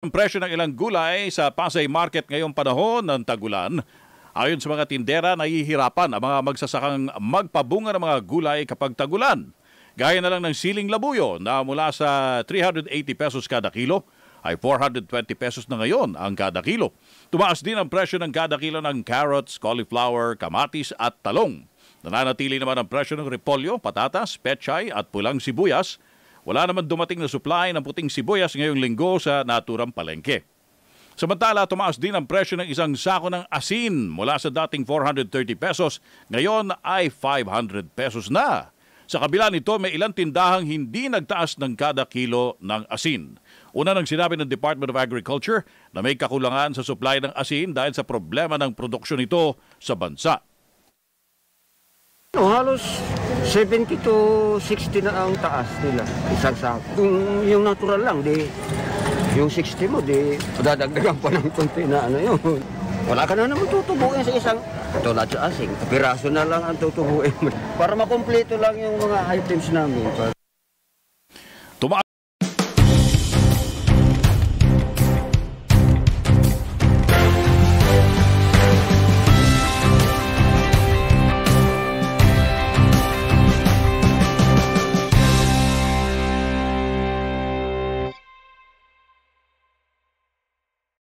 Ang presyo ng ilang gulay sa Pasay Market ngayong panahon ng tagulan. Ayon sa mga tindera, nahihirapan ang mga magsasakang magpabunga ng mga gulay kapag tagulan. Gaya na lang ng siling labuyo na mula sa 380 pesos kada kilo ay 420 pesos na ngayon ang kada kilo. Tumaas din ang presyo ng kada kilo ng carrots, cauliflower, kamatis at talong. Nananatili naman ang presyo ng repolyo, patatas, pechay at pulang sibuyas wala naman dumating na supply ng puting sibuyas ngayong linggo sa naturang palengke. Samantala, tumaas din ang presyo ng isang sako ng asin mula sa dating 430 pesos, ngayon ay 500 pesos na. Sa kabila nito, may ilang tindahang hindi nagtaas ng kada kilo ng asin. Una nang sinabi ng Department of Agriculture na may kakulangan sa supply ng asin dahil sa problema ng produksyon nito sa bansa. No, halos 70 to 60 na ang taas nila, isang sako. Kung yung natural lang, di, yung 60 mo, di, dadagdagan pa ng konti na ano yun. Wala ka na naman tutubuin sa isang, katulad sa asing, piraso na lang ang tutubuin mo. Para makumpleto lang yung mga items namin.